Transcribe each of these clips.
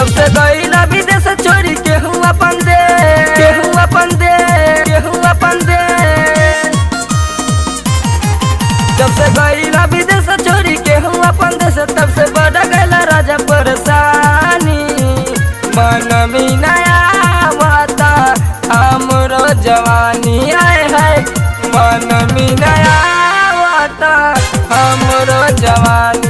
जब से गई ना विदेश छोड़ी के हूँ अपन दे के हूँ अपन दे के हूँ अपन दे। जब से गई ना विदेश छोड़ी के हूँ अपन देश तब से बढ़ गया राजा परेशानी। मन में नया माता, हमरो जवानी आए है। मन में नया माता, हमरो जवानी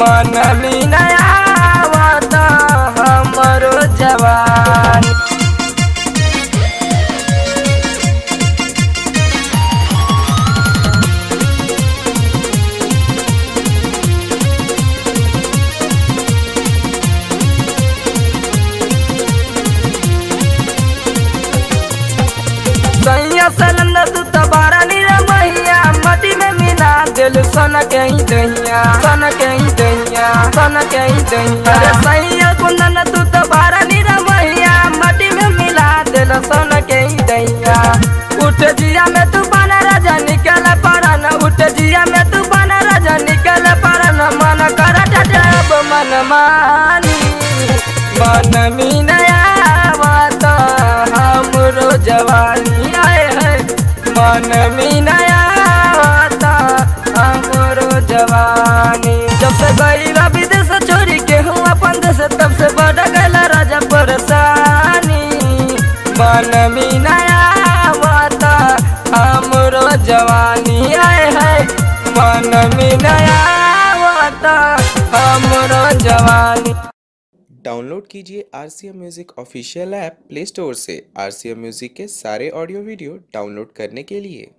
है मन दिल सन के ही दहिया सन के ही दहिया सन के ही दहिया अरे सैया कुंदन तू तबारा नीर मैया मटी में मिला दिल सन के ही दहिया उठ जिया में तू बना राजा निकल परन उठ जिया में तू बना राजा निकल परन मन कर अब मन मानी मन में नया बात हमरो जवानी आए है मन में नया बात हमरो जवानी। जब से गई विदेश छोड़ी के हूँ अपन देश तब से बढ़ गया राजा परेशानी मन में नया बात हमरो जवानी आए है। मन में नया बात हमरो जवानी। डाउनलोड कीजिए R C M music official app play store से। आर सी एम म्यूज़िक के सारे ऑडियो वीडियो डाउनलोड करने के लिए।